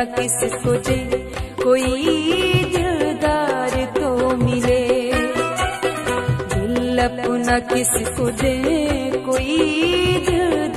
ना किसको दे कोई दिलदार तो मिले। दिल अपना किसको दे कोई दिल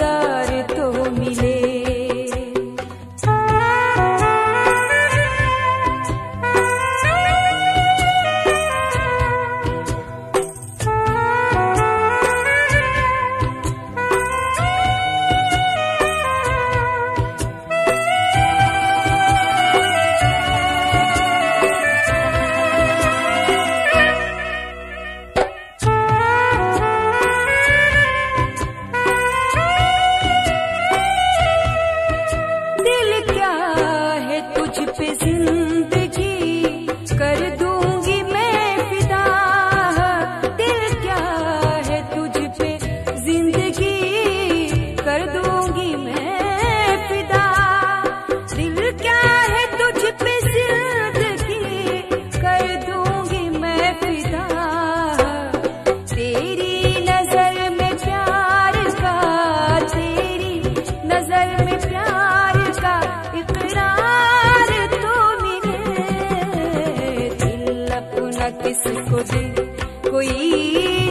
कोई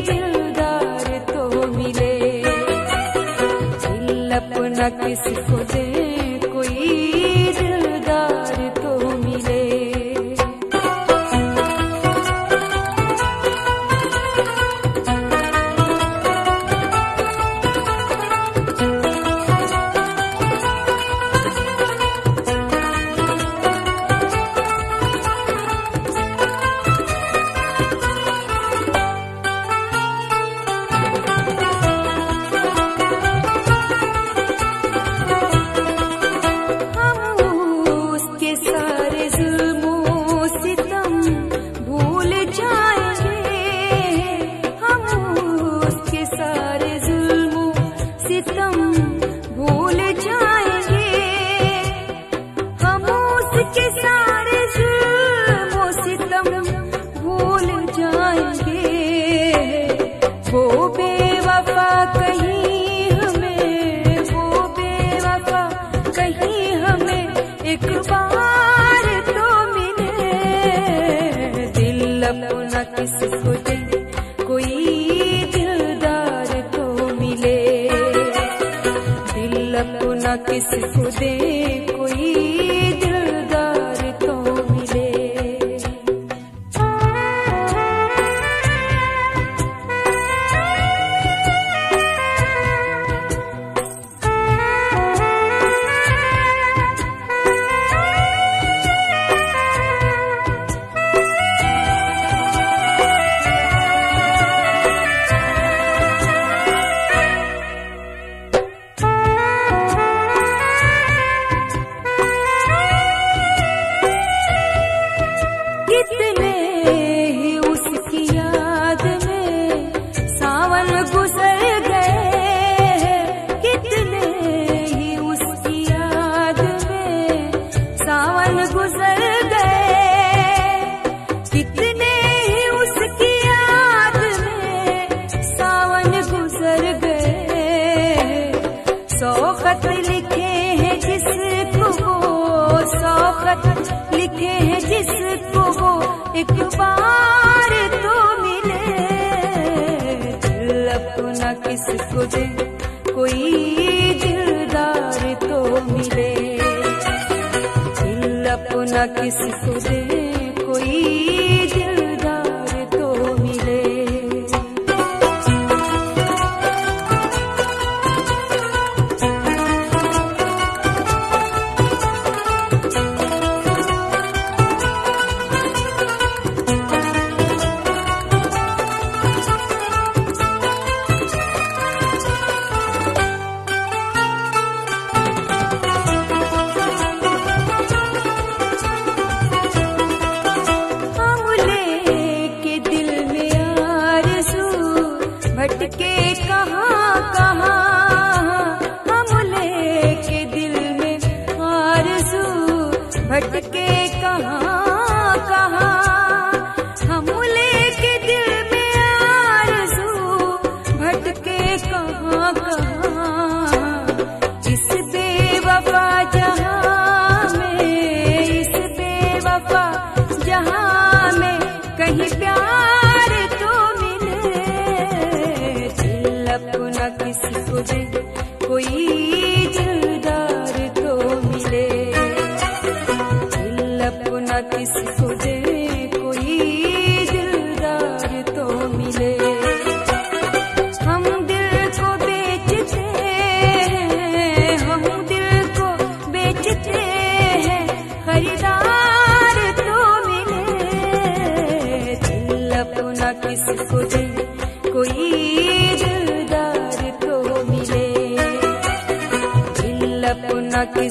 दिलदार तो मिले। दिल अपना किसको दे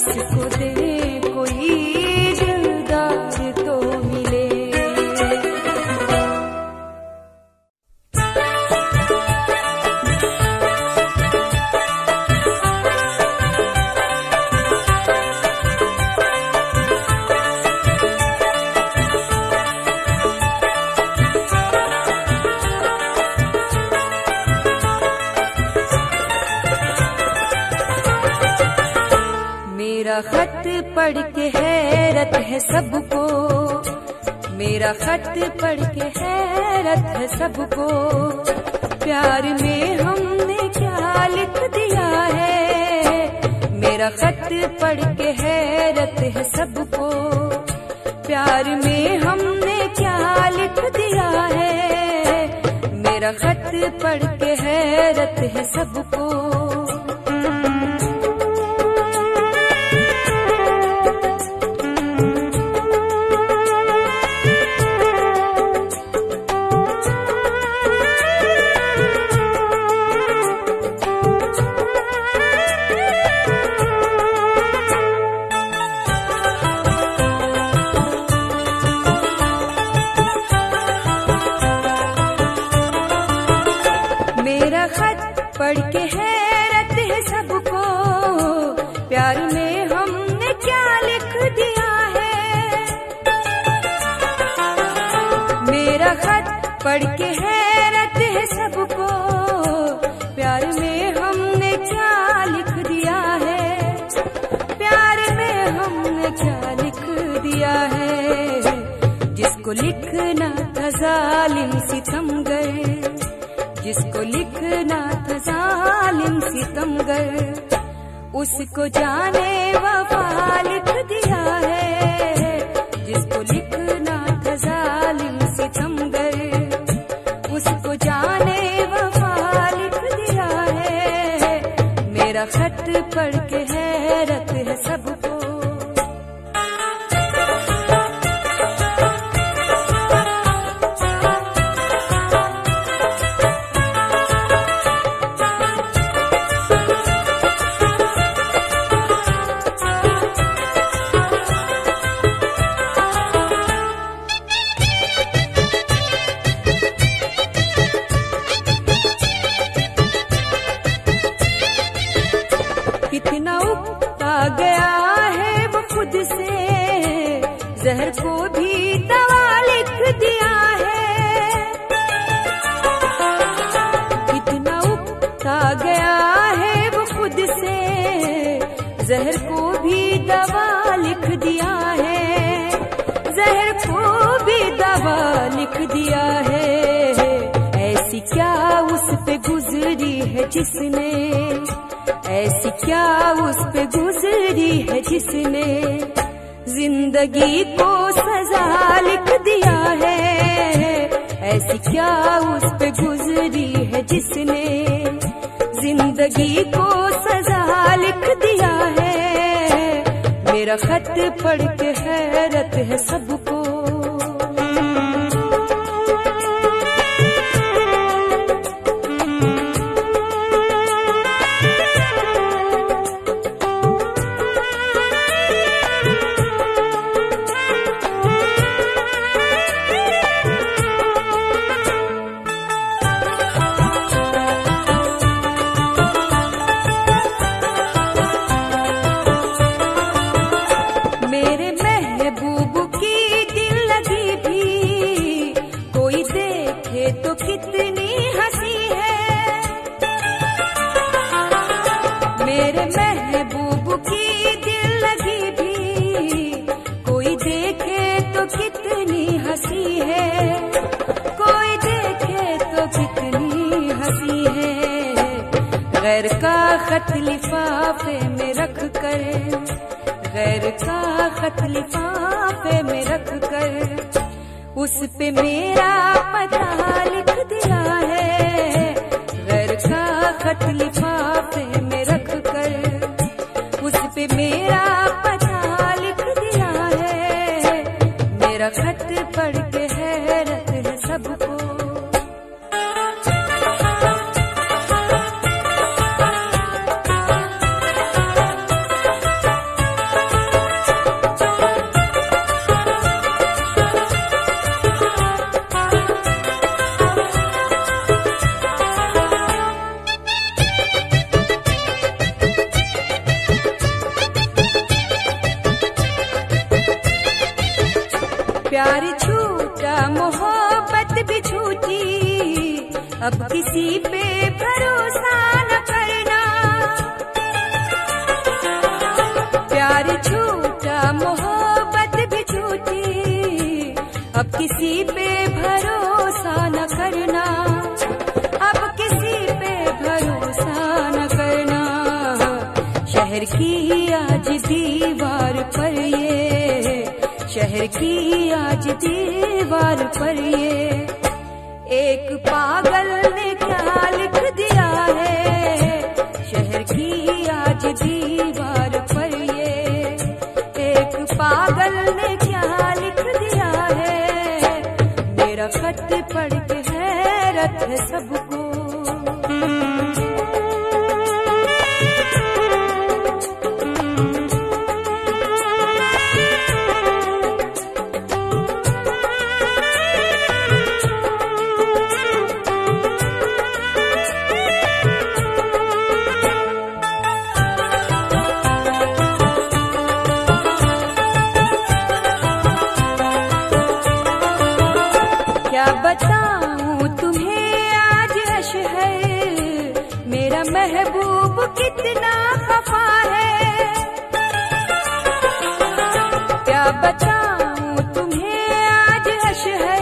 अपना किसको है सबको जिसने, ऐसी क्या उस पे गुजरी है जिसने ज़िंदगी को सजा लिख दिया है? ऐसी क्या उस पे गुजरी है जिसने ज़िंदगी को सजा लिख दिया है? मेरा खत पढ़ के हैरत है सबको। कितना खफा है। क्या बताऊँ तुम्हें आज अश है?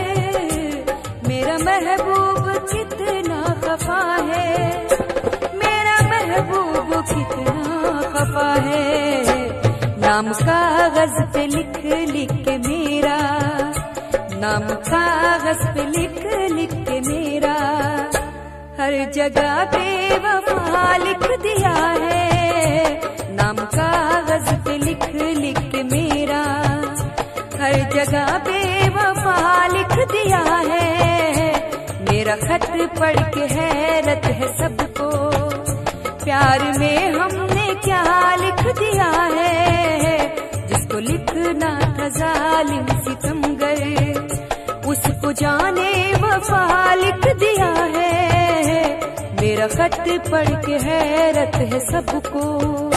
मेरा महबूब कितना खफा है। मेरा महबूब कितना खफा है। नाम कागज़ पे लिख लिख मेरा, नाम कागज़ पे लिख लिख मेरा। हर जगह पे बेवफा लिख दिया है। नाम कागज़ पे लिख लिख के मेरा हर जगह बेवफा लिख दिया है। मेरा खत पढ़ के हैरत है सबको। प्यार में हमने क्या लिख दिया है? जिसको लिखना था जालिम सितमगर, उसको जाने वफा लिख दिया है। मेरा खत पढ़ के हैरत है सबको।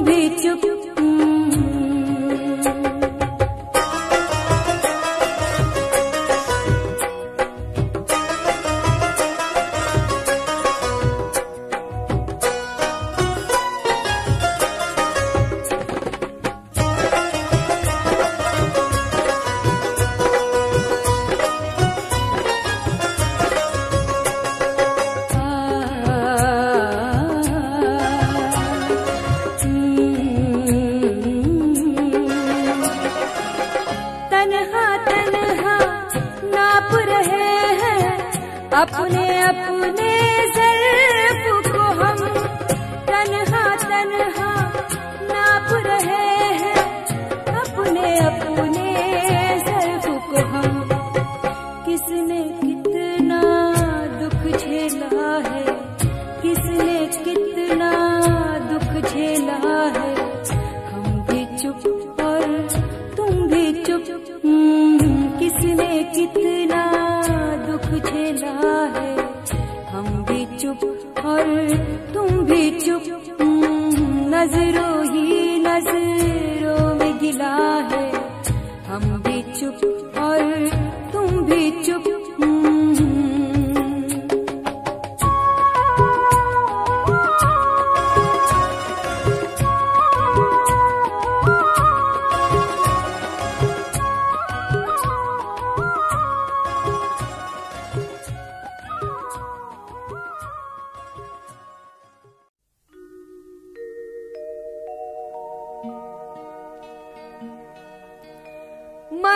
भी चुप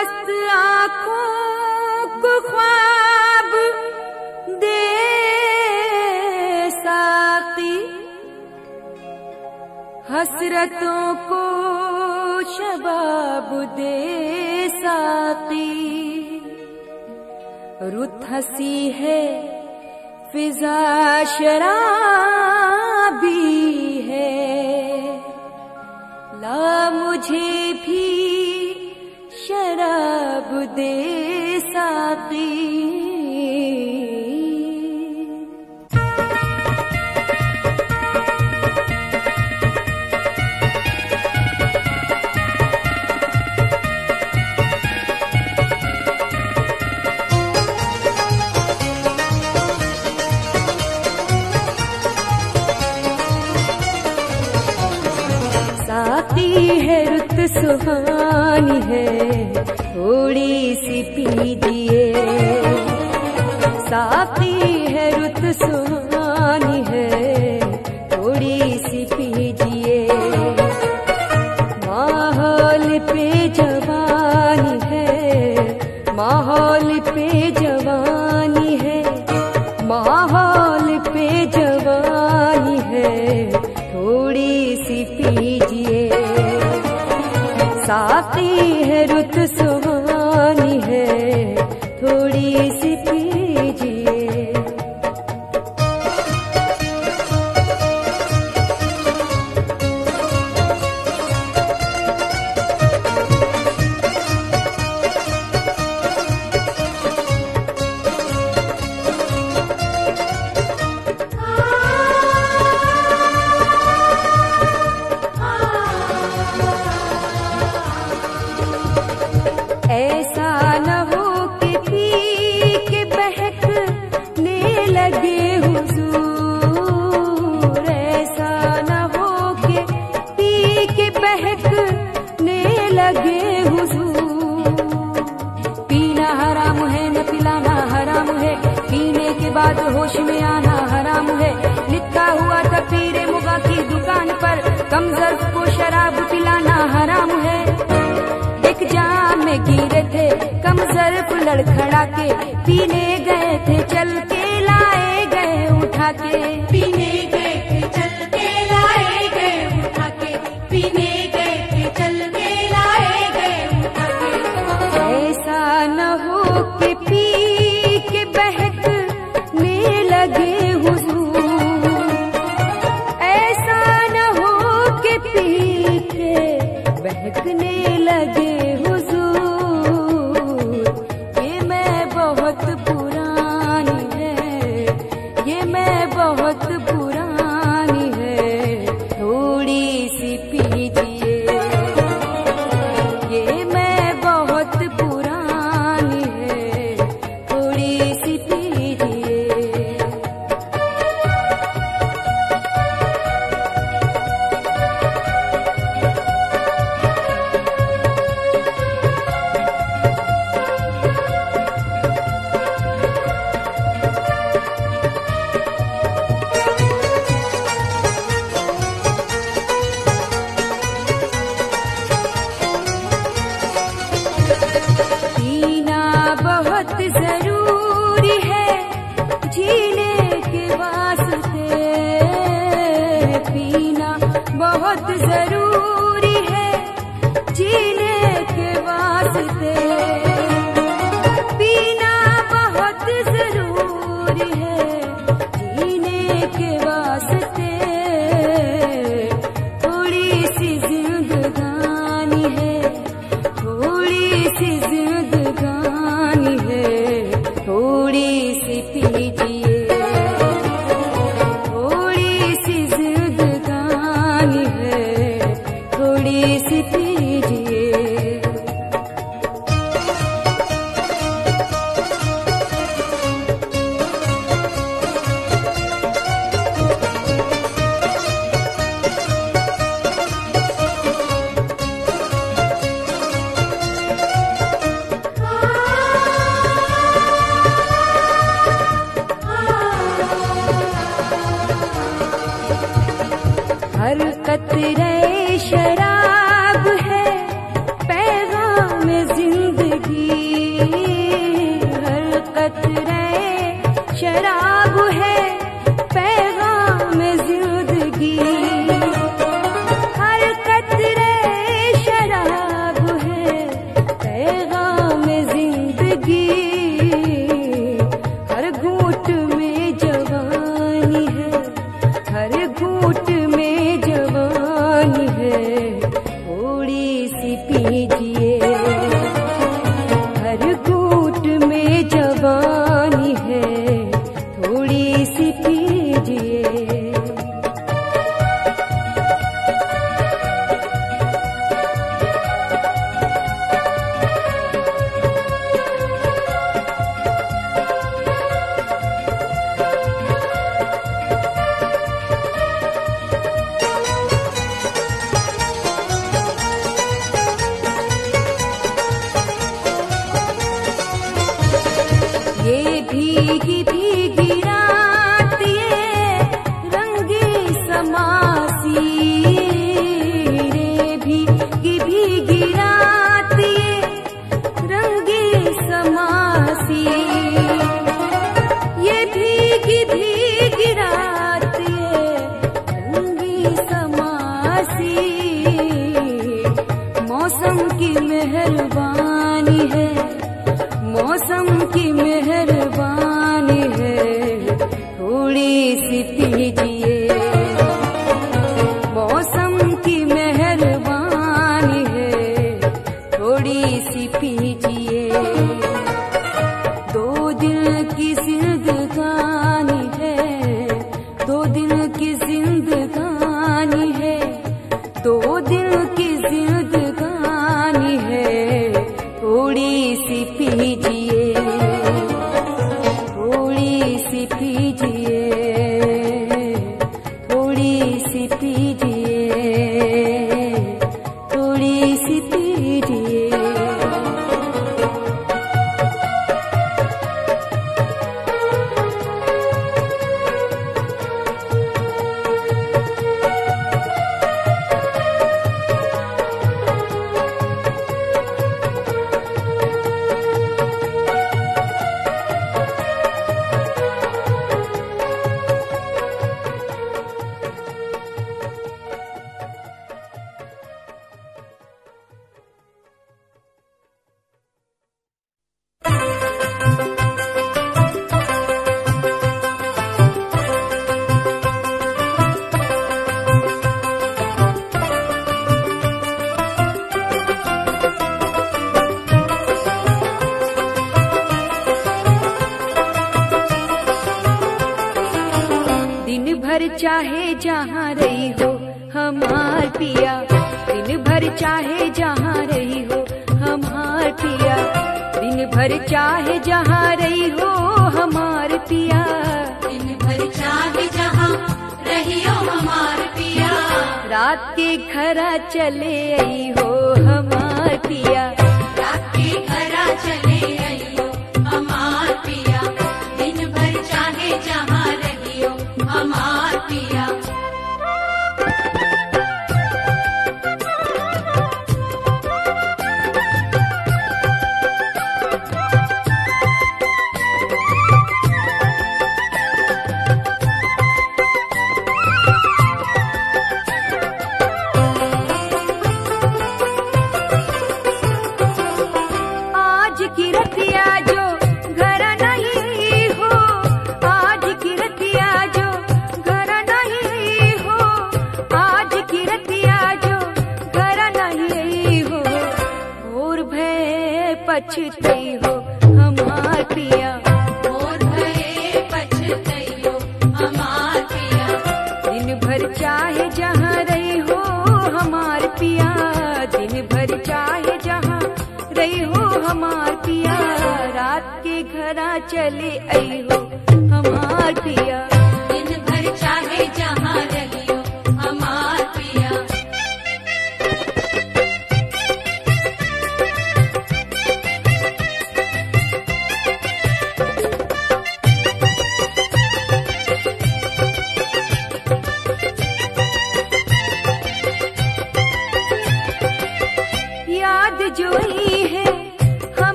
मस्त आँखों को ख्वाब दे साकी हसरतों को शबाब दे साकी रुत हसी है, फिजा शराबी है। ला मुझे भी दे साकी सुहानी है। थोड़ी सी पी दिए। साफी है रुत सुहानी। की जो घर नहीं हो, आज की रतिया घर नहीं हो, आज की जो घर नहीं हो। और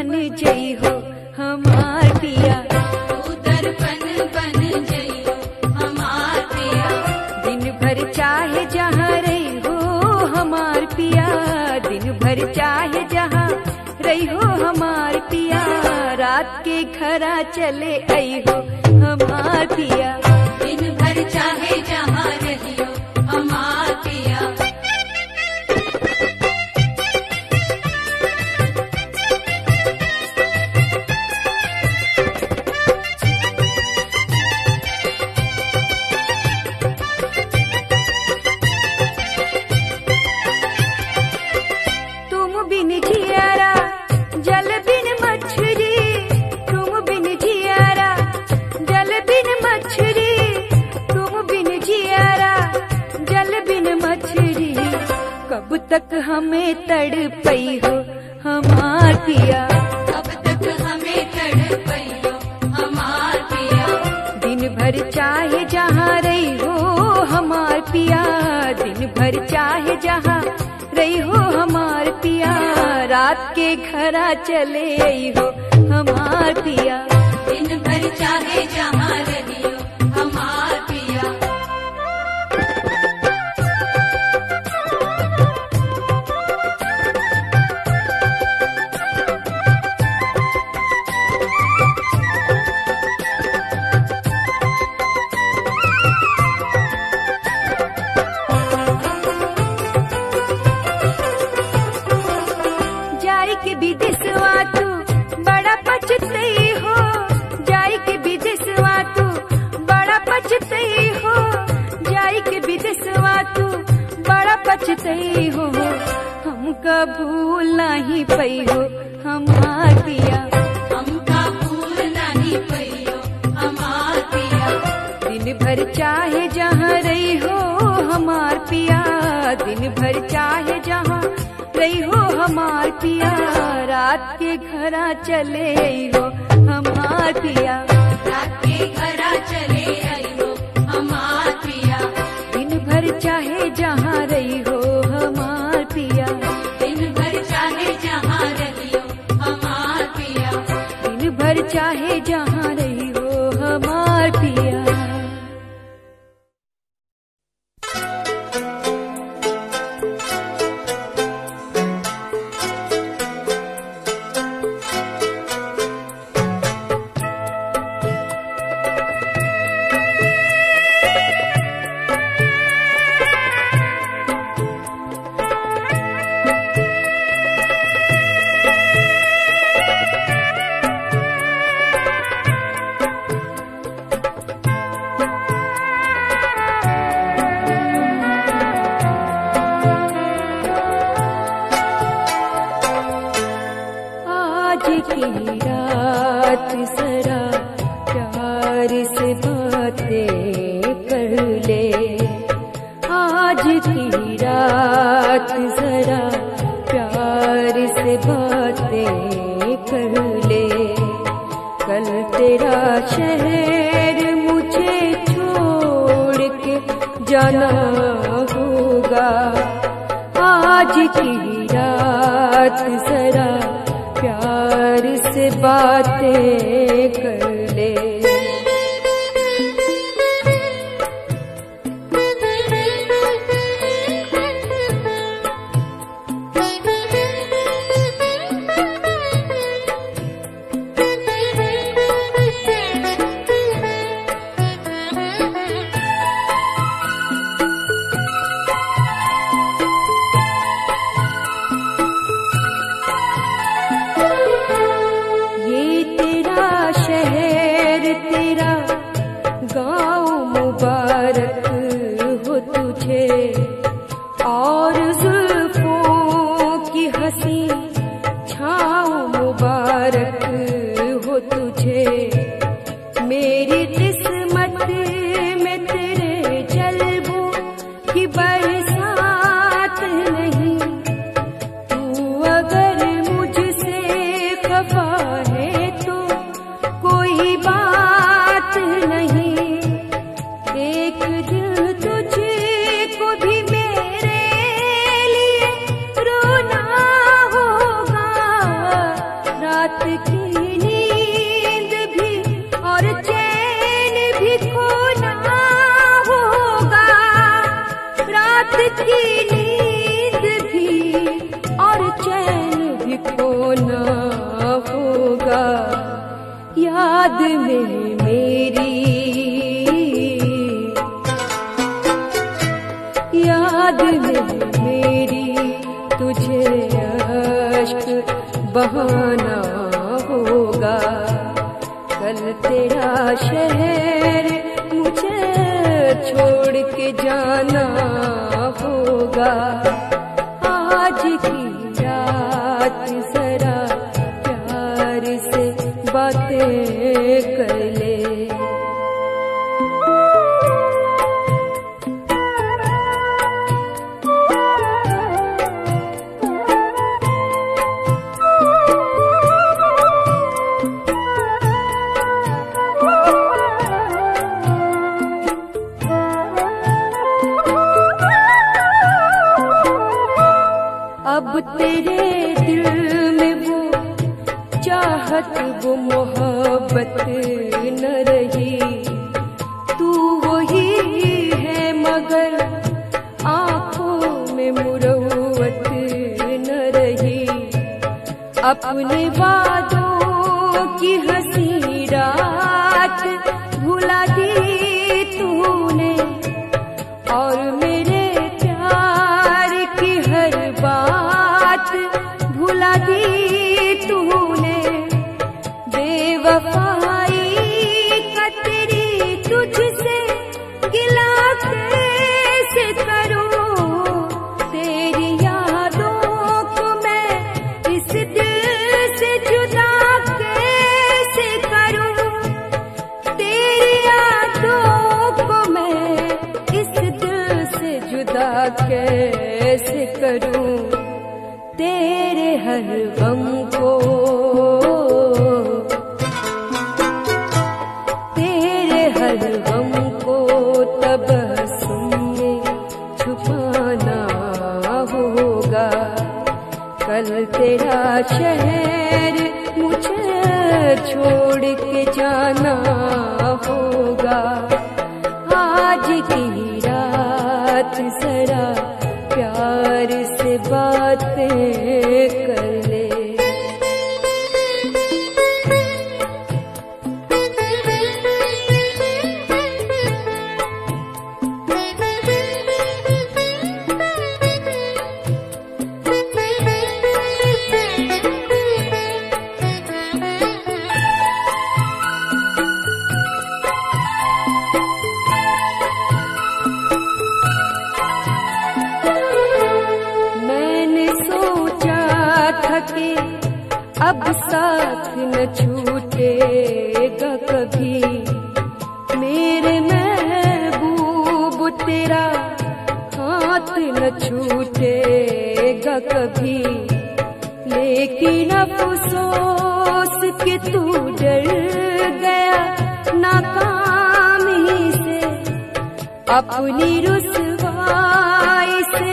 बन जई हो हमार पिया। तू दर्पण बन जई हो हमार पिया। दिन भर चाहे जहाँ रही हो हमार पिया। दिन भर चाहे जहाँ रही हो हमार पिया। रात के घरा चले आई हो हमार पिया। दिन भर चाहे जहाँ चले हो हमार पिया की रात जरा प्यार से बातें कर ले। आज की रात जरा प्यार से बातें कर ले। कल तेरा शहर मुझे छोड़ के जाना होगा। आज की रात बातें की नींद और चैन भी होगा। रात की नींद भी और चैन भी होगा। याद में मेरी याद में बहाना होगा। कल तेरा शहर मुझे छोड़ के जाना होगा। आज की रात जरा प्यार से बातें कर विवादों की अवनी रुसवा इसे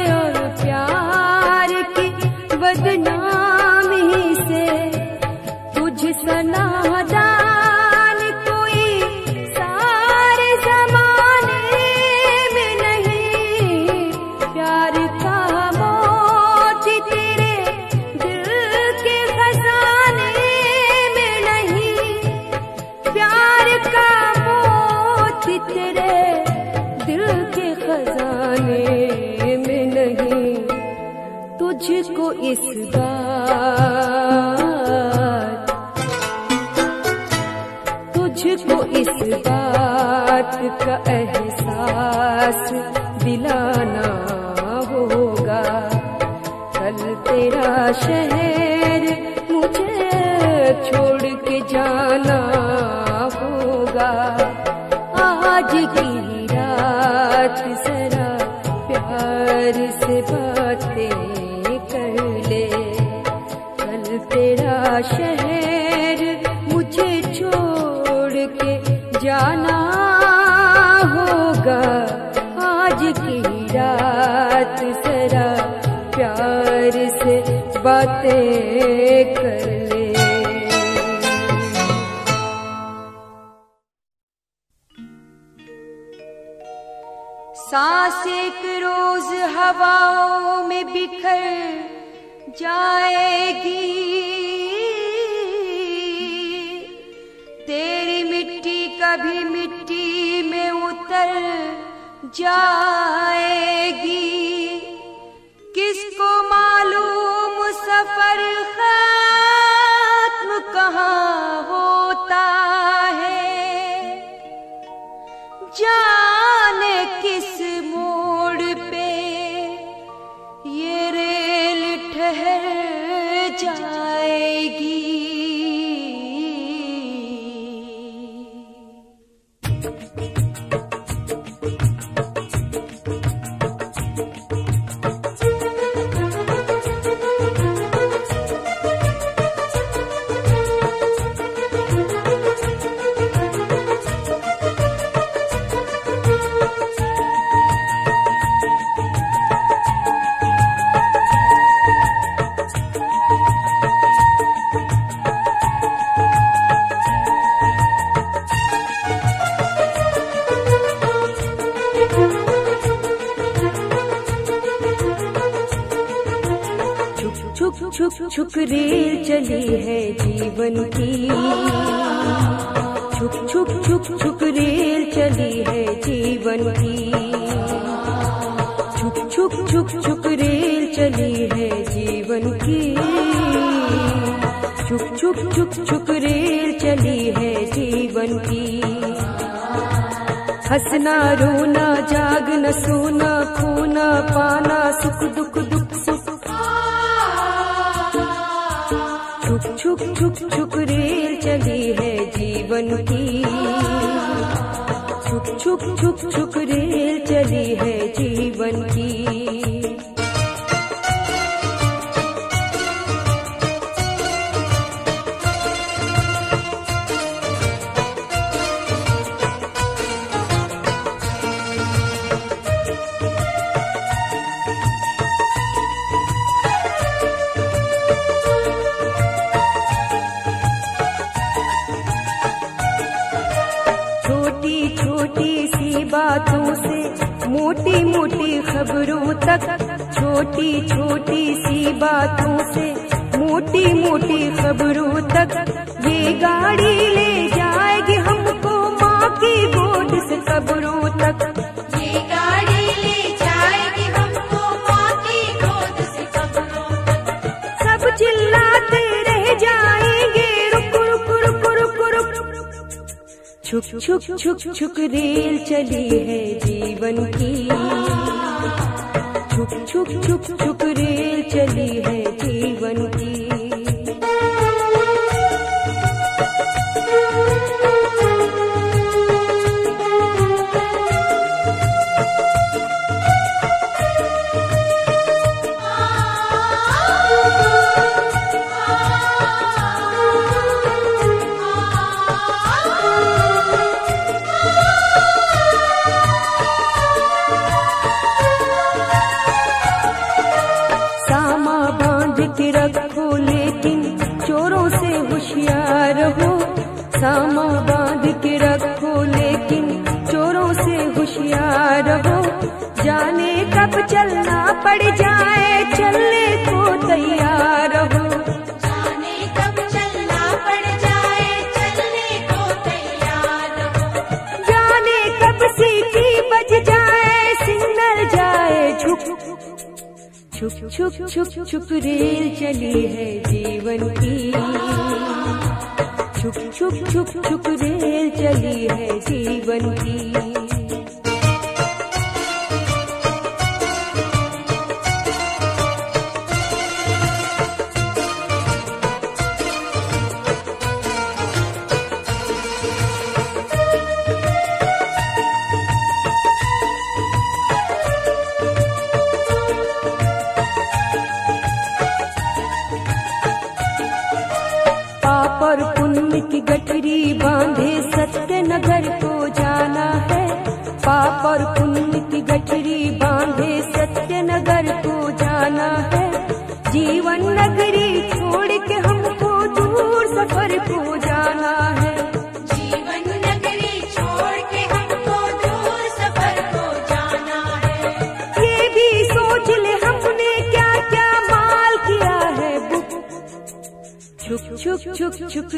सांस एक रोज हवाओं में बिखर जाएगी। तेरी मिट्टी कभी मिट्टी में उतर जाएगी। किसको हंसना रोना जागना सोना, खोना, पाना, सुख, दुख दुख, सुख। छुक छुक छुक छुक रेल चली है जीवन की बातों से मोटी मोटी खबरों तक ये गाड़ी ले जाएगी हमको माँ की गोद से कब्रों तक। ये गाड़ी ले जाएगी हमको माँ की गोद से कब्रों तक। सब चिल्लाते रह जाएँगे, रुक रुक रुक रुक रुक। छुक छुक छुक छुक रेल चली है जीवन की। छुक छुक छुक छुक रेल चली है जीवन की छुक छुप छुप छुप रेल चली है जीवन की। छुप छुप छुप छुप रेल चली है जीवन की।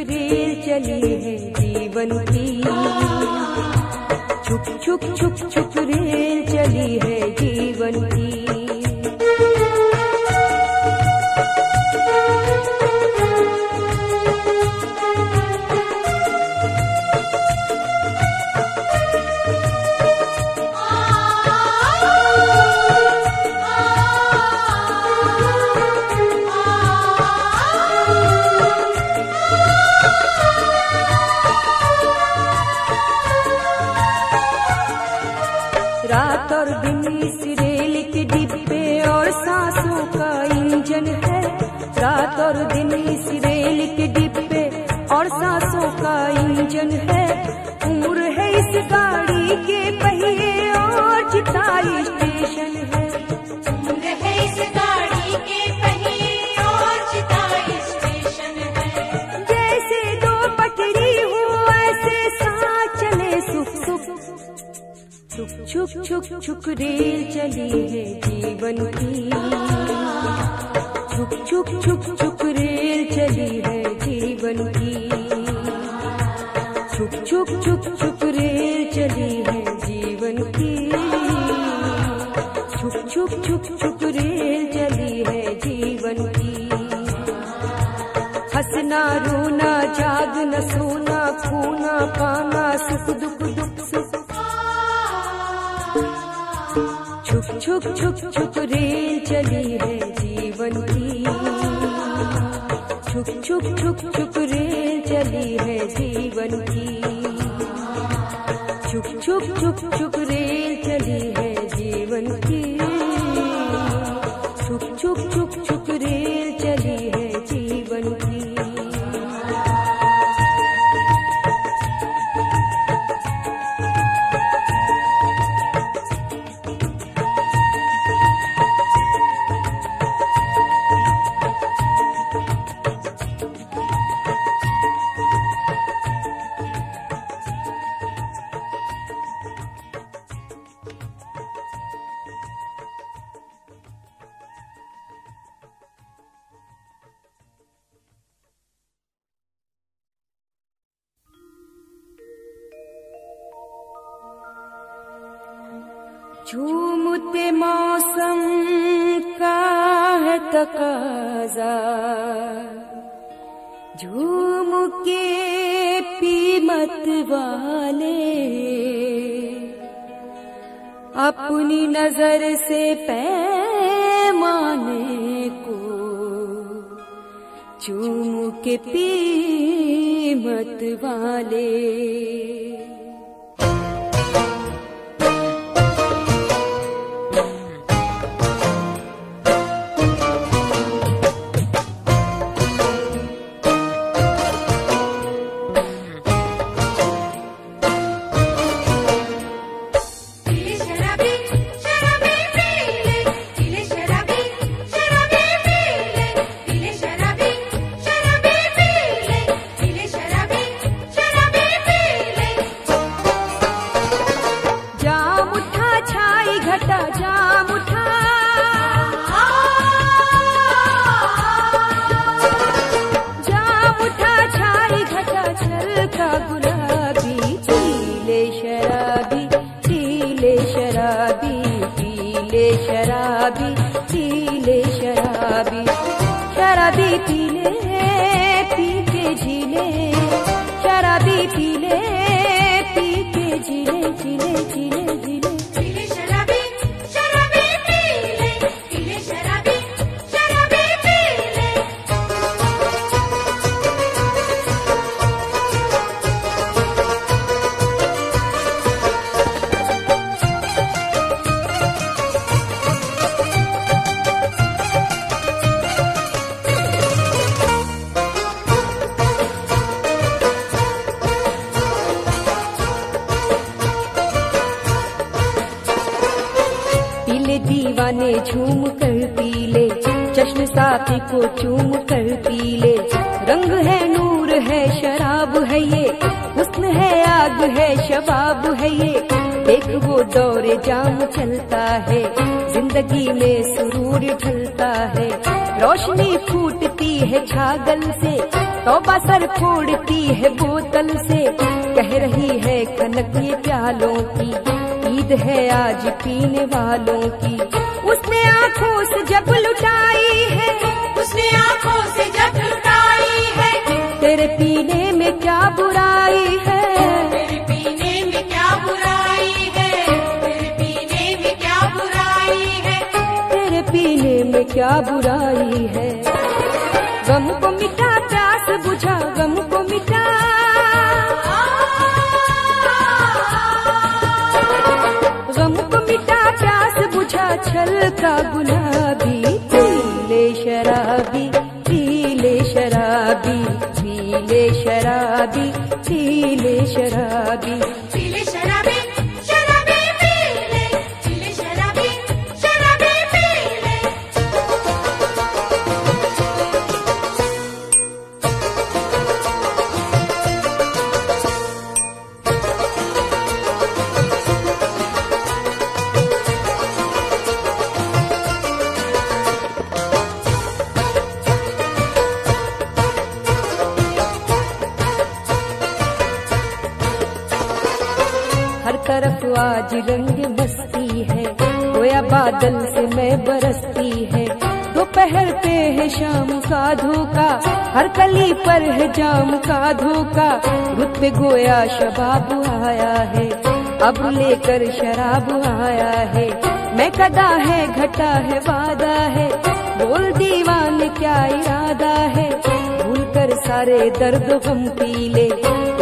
रेल चली है जीवन की। छुक छुक छुक रात और दिन इस रेल के डिब्बे और सांसों का इंजन है। रात और दिन इस रेल के डिब्बे और सांसों का इंजन है। उम्र है इस गाड़ी के पहिए और चिताई स्टेशन है। छुक रेल चली है जीवन की। छुक छुक छुक छुक रेल चली है जीवन की। छुक छुक छुक छुक रेल चली है जीवन की। छुक छुक छुक छुक रेल चली है जीवन की। हंसना, रोना, जागना, सोना, खोना, पाना, सुख छुप छुक छुक रेल चली है जीवन की। छुप छुप छुप छुप रेल चली है जीवन की। छुप छुप छुप छुक झूमते मौसम का है तकाजा। झूम के पीमत वाले अपनी नज़र से पैमाने को चूम के पीमत वाले। को चूम कर पी ले। रंग है, नूर है, शराब है ये। हुस्न है, आग है, शबाब है ये। देख वो दौरे जाम चलता है। ज़िंदगी में सुरूर ढलता है। रोशनी फूटती है छागल से। तो बसर फोड़ती है बोतल से। कह रही है कनक ये प्यालों की। ईद है आज पीने वालों की। उसने आँखों से जब लुटाई है। उसने आँखों से जब लुटाई है। तेरे पीने में क्या बुराई है? तेरे पीने में क्या बुराई है? तेरे पीने में क्या बुराई है? तेरे पीने में क्या बुराई है? गम को मिटा प्यास बुझा गम को मिटा। गम को मिटा प्यास बुझा छल का गुलाबी। शराबी पीले शराबी पीले शराबी पीले शराबी आज रंग मस्ती है, गोया बादल से मैं बरसती है। दोपहर पे है शाम का धोखा हर कली पर है जाम का। धोखा रुत पे गोया शबाब आया है, अब लेकर शराब आया है। मैं कदा है, घटा है, वादा है, बोल दीवान क्या इरादा है। भूल कर सारे दर्द हम पी ले,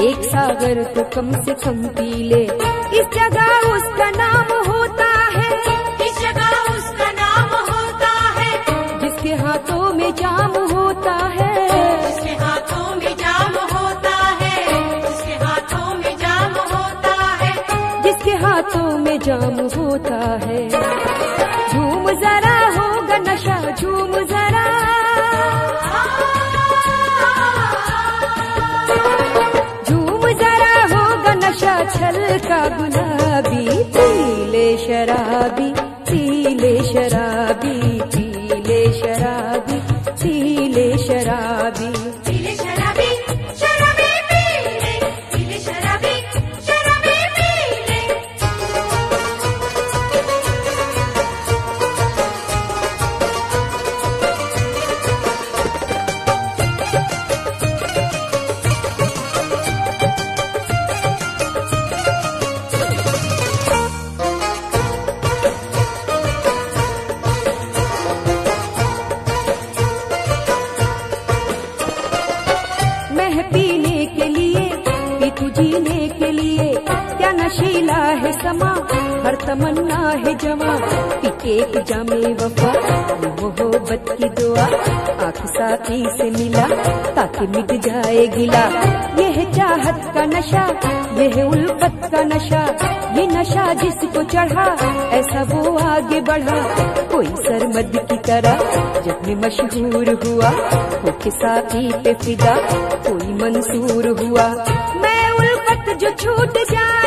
एक सागर तो कम से कम पी ले। इस जगह उसका नाम होता है। इस जगह उसका नाम होता है। जिसके हाथों में जाम होता है। जिसके हाथों में जाम होता है। जिसके हाथों में जाम होता है। जिसके हाथों में जाम होता है। गुना हर तमन्ना है जमा एक जामे वफा मोहब्बत की दुआ। आँख साथी से मिला, ताकि मिट जाए गिला। ये है चाहत का नशा ये है उल्फत का नशा। ये नशा जिसको चढ़ा, ऐसा वो आगे बढ़ा। कोई सरमद की तरह जब में मशहूर हुआ, होके साथी पे फिदा, कोई मंसूर हुआ। मैं उल्फत जो छूट जाएगी